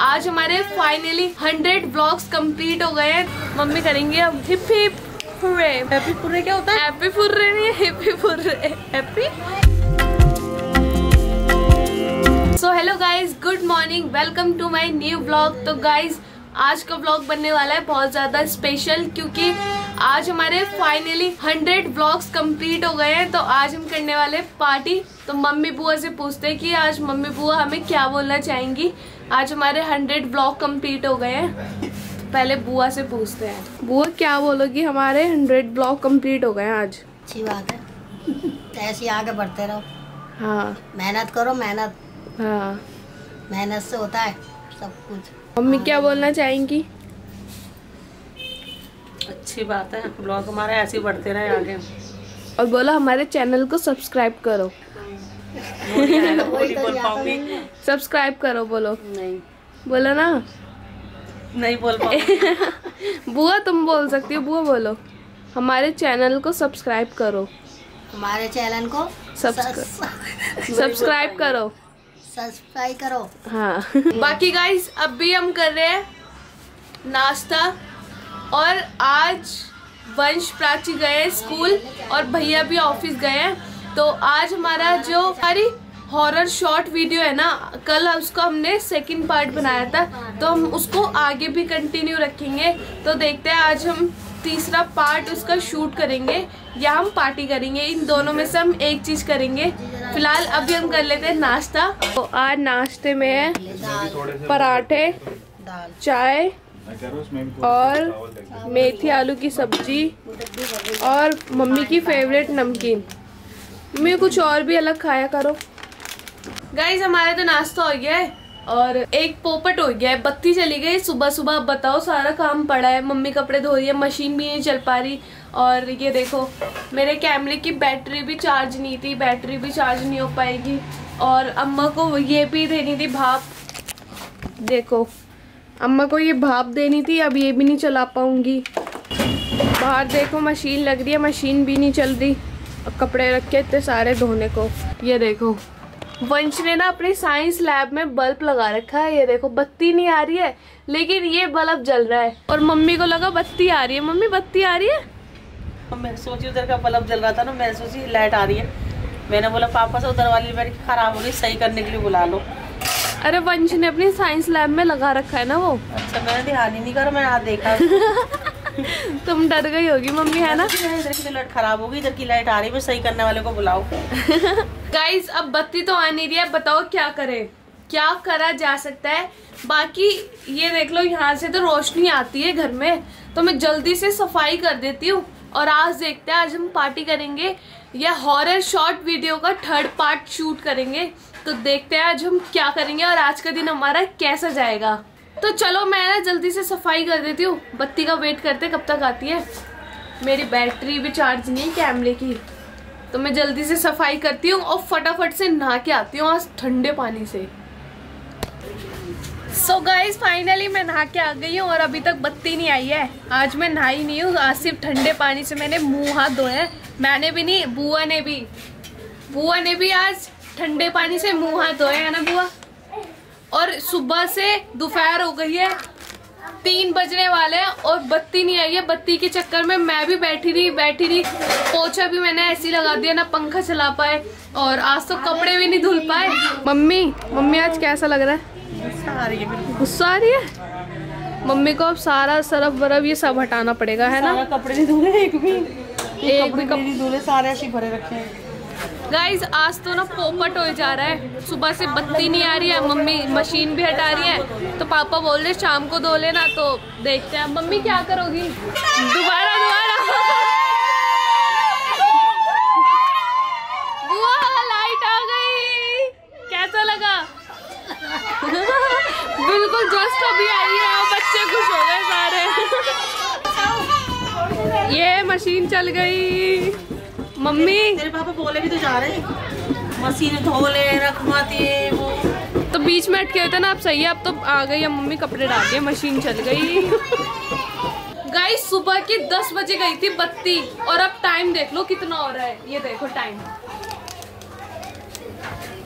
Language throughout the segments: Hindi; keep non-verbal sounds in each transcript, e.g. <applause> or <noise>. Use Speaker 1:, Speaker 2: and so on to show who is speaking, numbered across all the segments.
Speaker 1: आज हमारे फाइनली हंड्रेड ब्लॉग्स कंप्लीट हो गए हैं। मम्मी करेंगे अब hip hip hurray
Speaker 2: happy hooray क्या होता है?
Speaker 1: हैप्पी फुर्रे नहीं happy hooray happy so hello guys good morning welcome to my new blog तो गाइज़ आज का ब्लॉग बनने वाला है बहुत ज़्यादा स्पेशल क्योंकि आज हमारे फाइनली हंड्रेड ब्लॉग्स कंप्लीट हो गए हैं तो आज हम करने वाले पार्टी तो मम्मी बुआ से पूछते हैं कि आज मम्मी बुआ हमें क्या बोलना चाहेंगी? आज हमारे हंड्रेड ब्लॉग कंप्लीट हो गए हैं। तो पहले बुआ से पूछते हैं। बुआ क्या बोलोगी? हमारे हंड्रेड ब्लॉग कंप्लीट हो गए हैं आज।
Speaker 2: अच्छी बात है। तो ऐसे आगे बढ़ते रहो।
Speaker 1: हाँ।
Speaker 2: मेहनत करो मेहनत।
Speaker 1: हाँ।
Speaker 2: मेहनत से होता है सब कुछ।
Speaker 1: मम्मी क्या बोलना चाहेंगी?
Speaker 3: अच्छी बात है ब्लॉग हमारे ऐसे ही बढ़ते रहे आगे।
Speaker 1: और बोलो हमारे चैनल को सब्सक्राइब करो। सब्सक्राइब करो बोलो।
Speaker 3: नहीं।
Speaker 1: बोलो ना?
Speaker 3: नहीं बोल पाऊँगी। <laughs>
Speaker 1: बुआ तुम बोल सकती हो बुआ बोलो। हमारे चैनल को सब्सक्राइब करो।
Speaker 2: हमारे चैनल को
Speaker 1: सब्सक्राइब सब्सक्राइब करो।
Speaker 2: सब्सक्राइब करो।
Speaker 1: हाँ। <laughs> बाकी गाइस अब भी हम कर रहे हैं नाश्ता। और आज वंश प्राची गए स्कूल और भैया भी ऑफ़िस गए हैं। तो आज हमारा जो हमारी हॉरर शॉर्ट वीडियो है ना कल उसको हमने सेकंड पार्ट बनाया था। तो हम उसको आगे भी कंटिन्यू रखेंगे। तो देखते हैं आज हम तीसरा पार्ट उसका शूट करेंगे, या हम पार्टी करेंगे, इन दोनों में से हम एक चीज़ करेंगे। फ़िलहाल अभी हम कर लेते हैं नाश्ता। तो आज नाश्ते में है पराठे, चाय और मेथी आलू की सब्ज़ी और मम्मी की फेवरेट नमकीन। मम्मी कुछ और भी अलग खाया करो। गाइज़ हमारा तो नाश्ता हो गया है। और एक पोपट हो गया है, बत्ती चली गई। सुबह सुबह अब बताओ, सारा काम पड़ा है। मम्मी कपड़े धो रही है, मशीन भी नहीं चल पा रही। और ये देखो, मेरे कैमरे की बैटरी भी चार्ज नहीं थी, बैटरी भी चार्ज नहीं हो पाएगी। और अम्मा को ये भी देनी थी भाप। देखो, अम्मा को ये भाप देनी थी, अब ये भी नहीं चला पाऊँगी। बाहर देखो, मशीन लग रही है, मशीन भी नहीं चल रही। कपड़े रख इतने सारे धोने को। ये देखो वंश ने ना अपनी साइंस लैब में बल्ब लगा रखा है। ये देखो बत्ती नहीं आ रही है लेकिन ये बल्ब जल रहा है। और मम्मी को लगा बत्ती आ रही है। मम्मी बत्ती आ रही है?
Speaker 3: मैं सोची उधर का बल्ब जल रहा था ना मैं सोची लाइट आ रही है। मैंने बोला पापा से उधर वाली मेरी खराब हो गई सही करने के लिए बुला लो।
Speaker 1: अरे वंश ने अपनी साइंस लैब में लगा रखा है ना वो।
Speaker 3: अच्छा मैंने ध्यान ही नहीं करा मैं आज देखा। <laughs>
Speaker 1: तुम डर गई होगी मम्मी है ना?
Speaker 3: इधर की लाइट खराब हो गई इधर की लाइट आ रही है सही करने वाले को बुलाओ। <laughs>
Speaker 1: गाइस अब बत्ती तो आ नहीं रही है बताओ क्या करें? क्या करा जा सकता है? बाकी ये देख लो यहाँ से तो रोशनी आती है घर में तो मैं जल्दी से सफ़ाई कर देती हूँ और आज देखते हैं आज हम पार्टी करेंगे या हॉरर शॉर्ट वीडियो का थर्ड पार्ट शूट करेंगे तो देखते हैं आज हम क्या करेंगे और आज का दिन हमारा कैसा जाएगा। तो चलो मैं ना जल्दी से सफ़ाई कर देती हूँ। बत्ती का वेट करते कब तक आती है। मेरी बैटरी भी चार्ज नहीं है कैमरे की। तो मैं जल्दी से सफ़ाई करती हूँ और फटाफट से नहा के आती हूँ आज ठंडे पानी से। सो गाइज़ फाइनली मैं नहा के आ गई हूँ और अभी तक बत्ती नहीं आई है। आज मैं नहाई नहीं हूँ, आज सिर्फ़ ठंडे पानी से मैंने मुँह हाथ धोए हैं। मैंने भी नहीं, बुआ ने भी। बुआ ने भी आज ठंडे पानी से मुँह हाथ धोए हैं ना बुआ? और सुबह से दोपहर हो गई है। तीन बजने वाले हैं और बत्ती नहीं आई है। बत्ती के चक्कर में मैं भी बैठी रही बैठी रही। पोछा भी मैंने ऐसी लगा दिया ना पंखा चला पाए और आज तो कपड़े भी नहीं धुल पाए। मम्मी मम्मी आज कैसा लग रहा है?
Speaker 3: है
Speaker 1: गुस्सा आ रही है? मम्मी को अब सारा सरफ बरफ ये सब हटाना पड़ेगा है ना?
Speaker 3: कपड़े नहीं धुले एक भी।
Speaker 1: एक भी
Speaker 3: कपड़े नहीं धुले सारे ऐसे भरे रखे हैं।
Speaker 1: गाइज़ आज तो ना पोपट हो जा रहा है। सुबह से बत्ती नहीं आ रही है, मम्मी मशीन भी हटा रही है। तो पापा बोल रहे शाम को धो लेना। तो देखते हैं, मम्मी क्या करोगी? दोबारा दोबारा। लाइट आ गई। कैसा लगा? बिल्कुल जस्ट अभी आई है बच्चे खुश हो गए सारे। ये मशीन चल गई। मम्मी।
Speaker 3: तेरे पापा बोले भी तो जा रहे हैं। मशीन धो ले रखवाती वो।
Speaker 1: तो बीच में अटके होते ना अब सही है अब तो आ गई अब मम्मी कपड़े डाल दिए मशीन चल गई। गाइस सुबह के 10 बजे गई थी बत्ती और अब टाइम देख लो कितना हो रहा है। ये देखो टाइम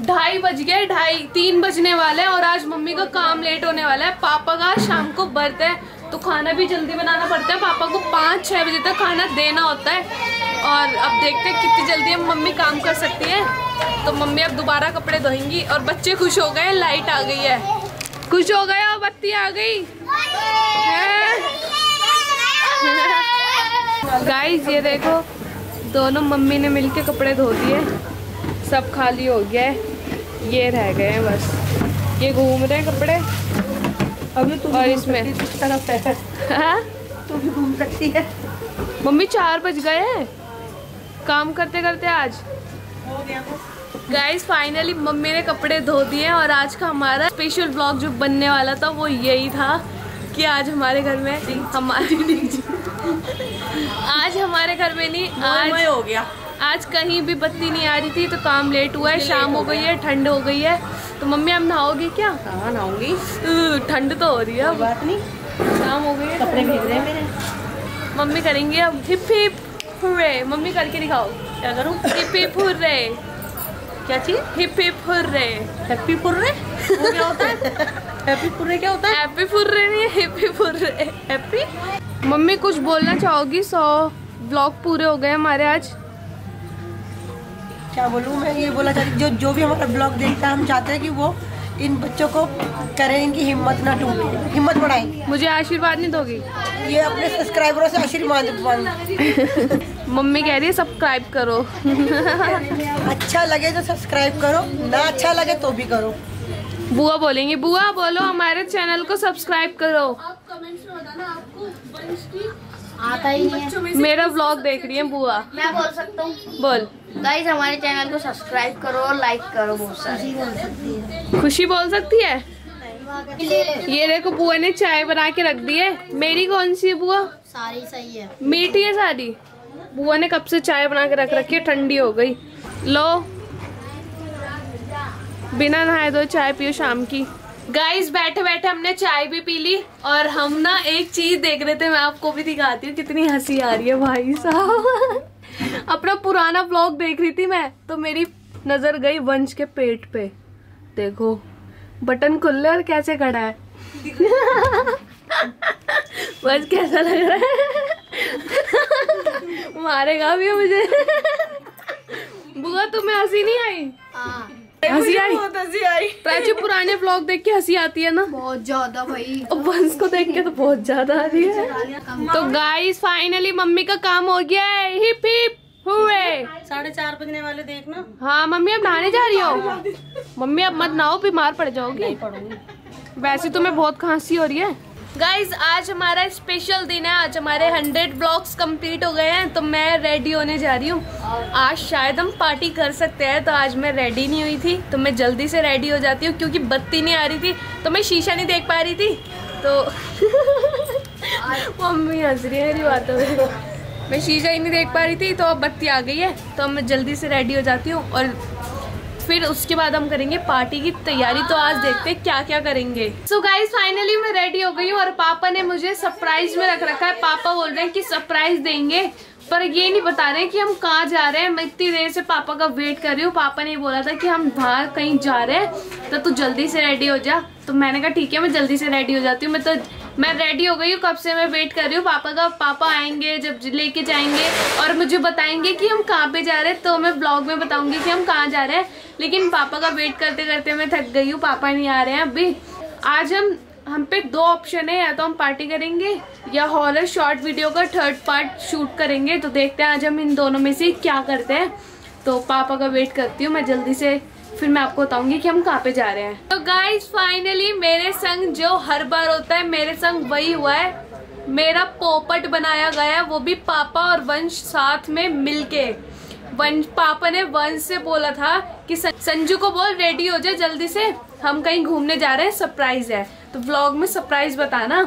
Speaker 1: ढाई बज गए ढाई तीन बजने वाले हैं और आज मम्मी का काम लेट होने वाला है। पापा का शाम को बर्थ है। तो खाना भी जल्दी बनाना पड़ता है। पापा को पाँच छः बजे तक खाना देना होता है। और अब देखते हैं कितनी जल्दी हम मम्मी काम कर सकती है। तो मम्मी अब दोबारा कपड़े धोएँगी और बच्चे खुश हो गए, लाइट आ गई है। खुश हो गए और बत्ती आ गई। गाइस ये देखो, दोनों मम्मी ने मिलके कपड़े धो दिए। सब खाली हो गया है। ये रह गए हैं बस। ये घूम रहे हैं कपड़े।
Speaker 3: अभी तुम
Speaker 1: और इसमें-
Speaker 3: किस तरफ़ है।
Speaker 1: हाँ?
Speaker 3: तू भी घूम सकती है।
Speaker 1: मम्मी चार बज गए हैं। काम करते करते आज।
Speaker 3: हो गया
Speaker 1: गाइस फाइनली मम्मी ने कपड़े धो दिए और आज का हमारा स्पेशल ब्लॉग जो बनने वाला था वो यही था कि आज हमारे घर में हमारे <laughs> आज हमारे घर में नहीं
Speaker 3: आज
Speaker 1: आज
Speaker 3: हो गया।
Speaker 1: आज कहीं भी बत्ती नहीं आ रही थी तो काम लेट हुआ है शाम हो गई है ठंड हो गई है। तो मम्मी आप नहाओगी क्या?
Speaker 3: हाँ नहाऊँगी।
Speaker 1: ठंड तो हो रही है
Speaker 3: बात नहीं।
Speaker 1: शाम हो गई
Speaker 3: कपड़े भीग रहे हैं। मेरे।
Speaker 1: मम्मी करेंगे अब। Hip hip hurray. मम्मी करके दिखाओ।
Speaker 3: क्या करूँ?
Speaker 1: Hip hip hurray.
Speaker 3: क्या चीज़?
Speaker 1: Hip hip hurray.
Speaker 3: हैप्पी पुर्रे वो क्या होता है? <laughs> हैप्पी पुर्रे क्या होता है?
Speaker 1: हैप्पी फुर्रे नहीं hip hip hurray.
Speaker 3: Happy?
Speaker 1: Mummy कुछ बोलना चाहोगी? सौ ब्लॉग पूरे हो गए हमारे आज।
Speaker 3: क्या बोलूँ मैं ये बोला चाहती जो जो भी हमारा ब्लॉग देखता है हम चाहते हैं कि वो इन बच्चों को करें इनकी हिम्मत ना टूटे। हिम्मत बढ़ाएँ।
Speaker 1: मुझे आशीर्वाद नहीं दोगी?
Speaker 3: ये अपने सब्सक्राइबरों से आशीर्वाद <laughs>
Speaker 1: मम्मी कह रही है सब्सक्राइब करो. <laughs>
Speaker 3: अच्छा लगे तो सब्सक्राइब करो ना अच्छा लगे तो भी करो।
Speaker 1: बुआ बोलेंगे बुआ बोलो हमारे चैनल को सब्सक्राइब करो.
Speaker 2: आता ही नहीं है।
Speaker 1: मेरा ब्लॉग देख रही है बुआ।
Speaker 4: मैं बोल सकता हूँ।
Speaker 1: बोल।
Speaker 4: गाइज़ हमारे चैनल को सब्सक्राइब करो और लाइक करो बहुत सारे।
Speaker 2: खुशी बोल सकती है?
Speaker 1: ये देखो बुआ ने चाय बना के रख दी है। मेरी कौन सी है बुआ?
Speaker 2: सारी सही है।
Speaker 1: मीठी है सारी? बुआ ने कब से चाय बना के रख रखी है? ठंडी हो गई। लो। बिना नहाए दो चाय पियो शाम की। गाइस बैठे बैठे हमने चाय भी पी ली और हम ना एक चीज़ देख रहे थे मैं आपको भी दिखाती हूँ कितनी हँसी आ रही है भाई साहब। अपना पुराना ब्लॉग देख रही थी मैं तो मेरी नज़र गई वंश के पेट पे। देखो, बटन खुल और कैसे खड़ा है? बस कैसा लग रहा है? मारेगा भी मुझे। बुआ, तुम्हें हँसी नहीं आई?
Speaker 2: हाँ।
Speaker 1: हँसी आई?
Speaker 3: बहुत हँसी आई।
Speaker 1: प्राची पुराने ब्लॉग देख के हँसी आती है ना?
Speaker 2: बहुत ज़्यादा भाई।
Speaker 1: और वंश को देख के तो बहुत ज़्यादा आ रही है। तो गाइस फाइनली मम्मी का काम हो गया है। हिप हिप हुए।
Speaker 3: साढ़े चार बजने वाले देखना।
Speaker 1: हाँ मम्मी अब नहाने जा रही हो? <laughs> मम्मी अब मत नहाओ बीमार पड़ जाओगी। वैसे तुम्हें बहुत खांसी हो रही है। गाइज़ आज हमारा स्पेशल दिन है। आज हमारे हंड्रेड ब्लॉग्स कंप्लीट हो गए हैं तो मैं रेडी होने जा रही हूँ। आज शायद हम पार्टी कर सकते हैं तो आज मैं रेडी नहीं हुई थी तो मैं जल्दी से रेडी हो जाती हूँ, क्योंकि बत्ती नहीं आ रही थी तो मैं शीशा नहीं देख पा रही थी तो <laughs> मम्मी हंस रही है मेरी बातों में। मैं शीशा ही नहीं देख पा रही थी तो अब बत्ती आ गई है तो मैं जल्दी से रेडी हो जाती हूँ, और फिर उसके बाद हम करेंगे पार्टी की तैयारी तो आज देखते हैं क्या क्या करेंगे। सो गाइज़ फाइनली मैं रेडी हो गई हूँ और पापा ने मुझे सरप्राइज़ में रख रखा है। पापा बोल रहे हैं कि सरप्राइज़ देंगे, पर ये नहीं बता रहे कि हम कहाँ जा रहे हैं। मैं इतनी देर से पापा का वेट कर रही हूँ। पापा ने बोला था कि हम बाहर कहीं जा रहे हैं तो तू जल्दी से रेडी हो जा। तो मैंने कहा, ठीक है, मैं जल्दी से रेडी हो जाती हूँ। मैं तो मैं रेडी हो गई हूँ, कब से मैं वेट कर रही हूँ। पापा का पापा आएँगे, जब लेके जाएँगे और मुझे बताएँगे कि हम कहाँ पे जा रहे हैं तो मैं ब्लॉग में बताऊँगी कि हम कहाँ जा रहे हैं। लेकिन पापा का वेट करते करते मैं थक गई हूँ, पापा नहीं आ रहे हैं अभी। आज हम हम पे दो ऑप्शन है, या तो हम पार्टी करेंगे, या हॉरर शॉर्ट वीडियो का थर्ड पार्ट शूट करेंगे। तो देखते हैं आज हम इन दोनों में से क्या करते हैं। तो पापा का वेट करती हूँ, मैं जल्दी से फिर मैं आपको बताऊँगी कि हम कहाँ पे जा रहे हैं। तो गाइस फाइनली मेरे संग जो हर बार होता है, मेरे संग वही हुआ है। मेरा पोपट बनाया गया वो भी पापा और वंश साथ में मिलके। वंश पापा ने वंश से बोला था कि संजू को बोल रेडी हो जाए जल्दी से। हम कहीं घूमने जा रहे हैं सरप्राइज़ है। तो व्लॉग में सरप्राइज़ बताना।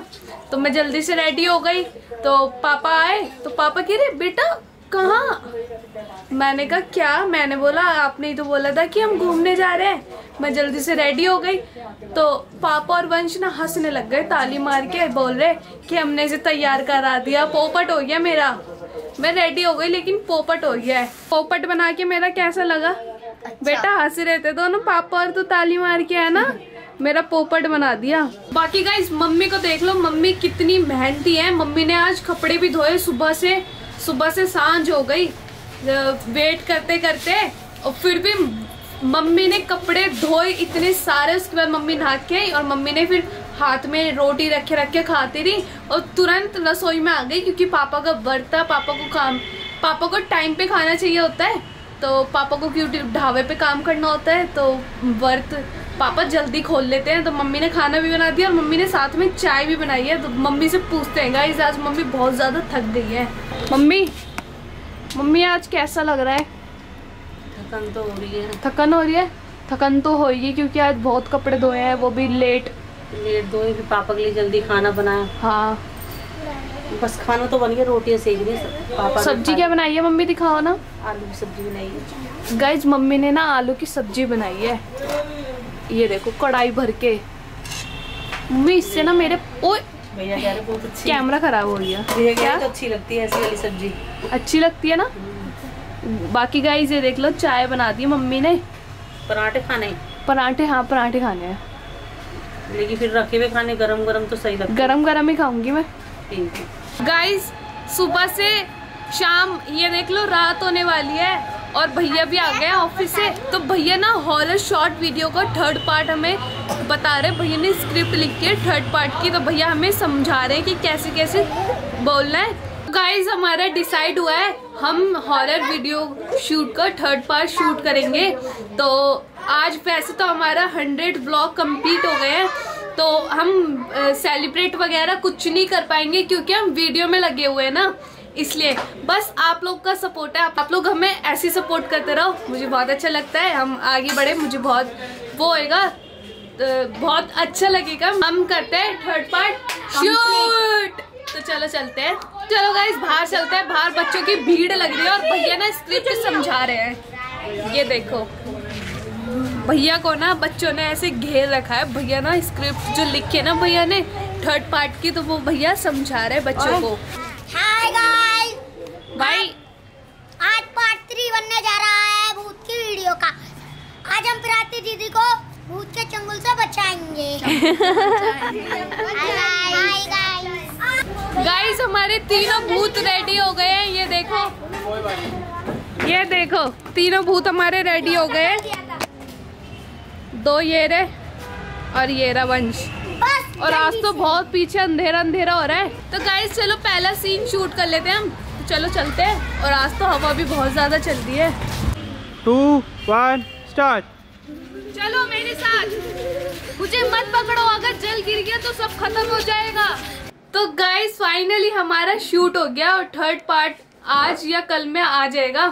Speaker 1: तो मैं जल्दी से रेडी हो गई। तो पापा आए। तो पापा कह रहे, बेटा कहाँ? मैंने कहा क्या? मैंने बोला आपने ही तो बोला था कि हम घूमने जा रहे हैं। मैं जल्दी से रेडी हो गई। तो पापा और वंश ना हंसने लग गए ताली मार के बोल रहे कि हमने इसे तैयार करा दिया। पोपट हो गया मेरा। मैं रेडी हो गई लेकिन पोपट हो गया है। पोपट बना के मेरा कैसा लगा? अच्छा। बेटा हंस रहे थे दोनों। पापा और तो ताली मार के है ना? मेरा पोपट बना दिया। बाकी गाइस मम्मी को देख लो। मम्मी कितनी मेहनती है। मम्मी ने आज कपड़े भी धोए सुबह से। सुबह से साँझ हो गई वेट करते करते, और फिर भी मम्मी ने कपड़े धोए, इतने सारे उसके बाद मम्मी नहा के आई, और मम्मी ने फिर हाथ में रोटी रखे रखे खाती रही, और तुरंत रसोई में आ गई, क्योंकि पापा का वर्ता पापा को काम पापा को टाइम पे खाना चाहिए होता है। तो पापा को क्यों ढाबे पे काम करना होता है? तो वर्त पापा जल्दी खोल लेते हैं। तो मम्मी ने खाना भी बना दिया और मम्मी ने साथ में चाय भी बनाई है। तो मम्मी से पूछते हैं गाइस आज मम्मी बहुत ज़्यादा थक गई है। मम्मी मम्मी आज कैसा लग रहा है?
Speaker 3: थकन तो हो रही है।
Speaker 1: थकन हो रही है? थकन तो होगी क्योंकि आज बहुत कपड़े धोए हैं वो भी लेट।
Speaker 3: लेट दो फिर पापा के लिए जल्दी खाना बनाया।
Speaker 1: हाँ।
Speaker 3: बस खाना तो बन गया रोटियाँ सेक दी पापा
Speaker 1: सब्ज़ी क्या बनाई है? मम्मी दिखाओ ना।
Speaker 3: आलू की सब्ज़ी बनाई है।
Speaker 1: गाइज़ मम्मी ने ना आलू की सब्ज़ी बनाई है। ये देखो कढ़ाई भर के। मम्मी इससे ना मेरे
Speaker 3: रहे अच्छी
Speaker 1: कैमरा खराब हो गया।
Speaker 3: रहे तो अच्छी लगती है ऐसी वाली सब्ज़ी।
Speaker 1: अच्छी लगती है ना? बाकी गाइस ये देख लो चाय बना दी मम्मी ने।
Speaker 3: पराठे खाने।
Speaker 1: पराठे हाँ पराठे खाने हैं।
Speaker 3: लेकिन फिर रखे हुए खाने गरम गरम तो सही लगता
Speaker 1: गरम गरम ही खाऊँगी मैं।
Speaker 3: ठीक है।
Speaker 1: गाइस सुबह से शाम ये देख लो, रात होने वाली है और भैया भी आ गए ऑफ़िस से। तो भैया ना हॉरर शॉर्ट वीडियो का थर्ड पार्ट हमें बता रहे भैया ने स्क्रिप्ट लिखी है थर्ड पार्ट की तो भैया हमें समझा रहे हैं कि कैसे कैसे बोलना है। गाइस हमारा डिसाइड हुआ है, हम हॉरर वीडियो शूट का थर्ड पार्ट शूट करेंगे। तो आज वैसे तो हमारा हंड्रेड ब्लॉग कंप्लीट हो गए हैं। तो हम सेलिब्रेट वगैरह कुछ नहीं कर पाएँगे क्योंकि हम वीडियो में लगे हुए हैं ना, इसलिए। बस आप लोग का सपोर्ट है, आप लोग हमें ऐसी सपोर्ट करते रहो। मुझे बहुत अच्छा लगता है, हम आगे बढ़े, मुझे बहुत वो होएगा बहुत अच्छा लगेगा। हम करते हैं थर्ड पार्ट शूट तो चलो चलते हैं। चलो गाइस बाहर चलते हैं, बाहर बच्चों की भीड़ लग रही है और भैया ना स्क्रिप्ट समझा रहे हैं। ये देखो। भैया को ना बच्चों ने ऐसे घेर रखा है। भैया ना स्क्रिप्ट जो लिखे ना भैया ने थर्ड पार्ट की तो वो भैया समझा रहे बच्चों को।
Speaker 2: हाय गाइस
Speaker 1: भाई
Speaker 2: आज पार्ट थ्री बनने जा रहा है भूत की वीडियो का। आज हम प्राती दीदी को भूत के चंगुल से बचाएँगे। हाय गाइस
Speaker 1: गाइस हमारे तीनों भूत रेडी हो गए हैं। ये देखो। ये देखो तीनों भूत हमारे रेडी हो गए हैं। दो ये रे और ये रहा वंश और आज तो बहुत पीछे अंधेरा अंधेरा हो रहा है। तो गाइस चलो पहला सीन शूट कर लेते हैं हम। तो चलो चलते हैं। और आज तो हवा भी बहुत ज़्यादा चल रही है।
Speaker 5: टू वन स्टार्ट
Speaker 1: चलो मेरे साथ। मुझे मत पकड़ो अगर जल गिर गया तो सब खत्म हो जाएगा। तो गाइस फाइनली हमारा शूट हो गया और थर्ड पार्ट आज या कल में आ जाएगा।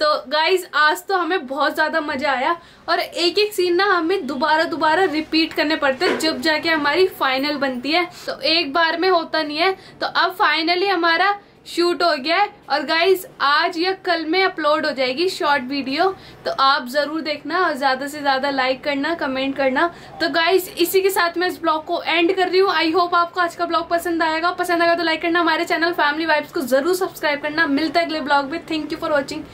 Speaker 1: तो गाइज़ आज तो हमें बहुत ज़्यादा मज़ा आया और एक एक सीन ना हमें दोबारा दोबारा रिपीट करने पड़ते हैं जब जाके हमारी फाइनल बनती है। तो एक बार में होता नहीं है। तो अब फाइनली हमारा शूट हो गया है और गाइज़ आज या कल में अपलोड हो जाएगी शॉर्ट वीडियो तो आप ज़रूर देखना और ज़्यादा से ज़्यादा लाइक करना कमेंट करना। तो गाइज़ इसी के साथ मैं इस ब्लॉग को एंड कर रही हूँ। आई होप आपको आज का ब्लॉग पसंद आएगा। पसंद आएगा तो लाइक करना। हमारे चैनल फैमिली वाइब्स को ज़रूर सब्सक्राइब करना। मिलता है अगले ब्लॉग में। Thank you for watching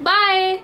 Speaker 1: Bye!